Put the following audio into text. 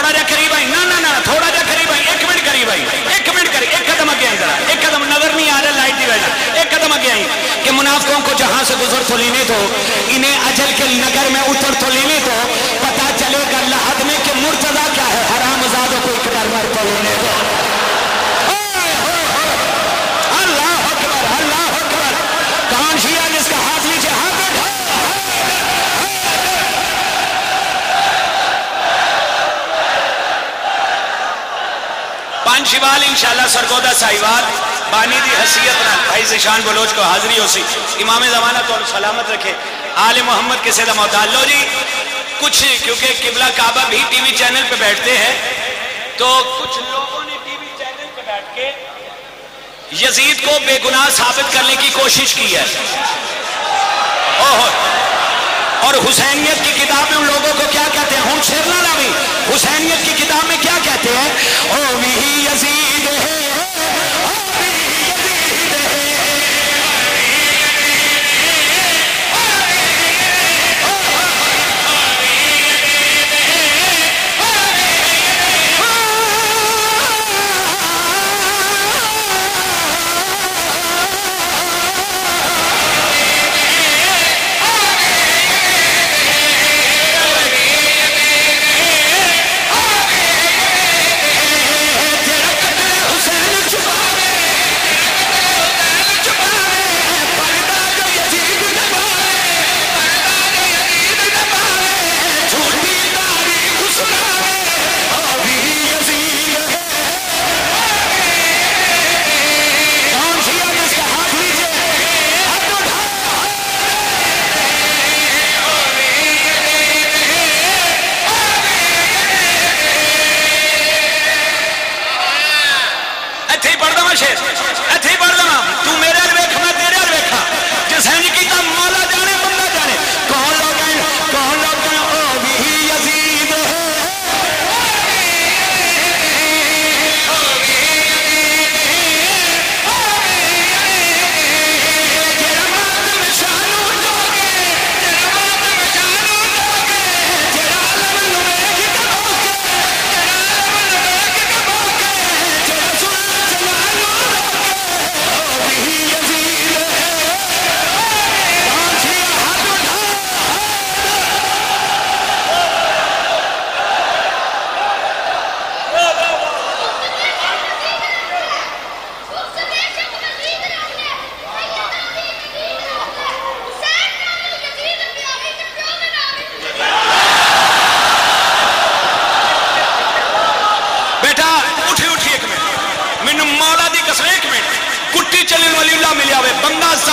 تھوڑا جا قریب آئی۔ نہ نہ تھوڑا جا قریب آئی۔ ایک منٹ قریب آئی۔ ایک منٹ کری ایک قدم اگے اندر ایک قدم نظر نہیں آ رہا، لائٹ کی وجہ۔ ایک قدم اگے آئی کہ منافقوں کو جہاں سے گزر تو لینے تو انہیں اجل کے نگر میں اتر تو لینے تو پانچ شوال انشاءاللہ سرگودہ سائیوال، بانی دی حسیت نہ، بھائی زشان بلوچ کو حاضری ہو سی۔ امام زمانہ تو سلامت رکھے۔ آل محمد کے سیدہ محتال لو جی کچھ کیونکہ قبلہ کعبہ بھی ٹی وی چینل پہ بیٹھتے ہیں، تو کچھ لوگوں نے ٹی وی چینل پہ بیٹھ کے یزید کو بے گناہ ثابت کرنے کی کوشش کی ہے۔ اوہ اور حسینیت کی کتاب میں ان لوگوں کو کیا کہتے ہیں؟ ہوں شیرنا راوی حسینیت کی کتاب میں کیا کہتے ہیں؟ او بھی یزید ہے۔ শেষ منٹ